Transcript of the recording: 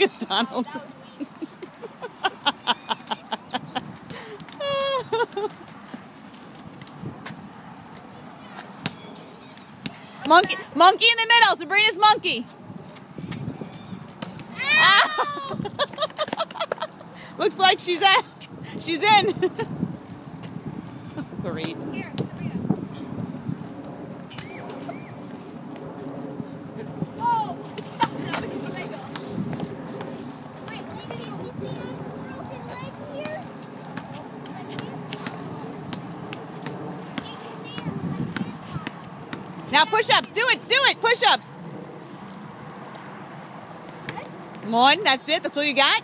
Look at Donald. monkey, monkey in the middle. Sabrina's monkey. Looks like she's at. She's in. Great. Now push-ups. Do it. Do it. Push-ups. One. That's it. That's all you got?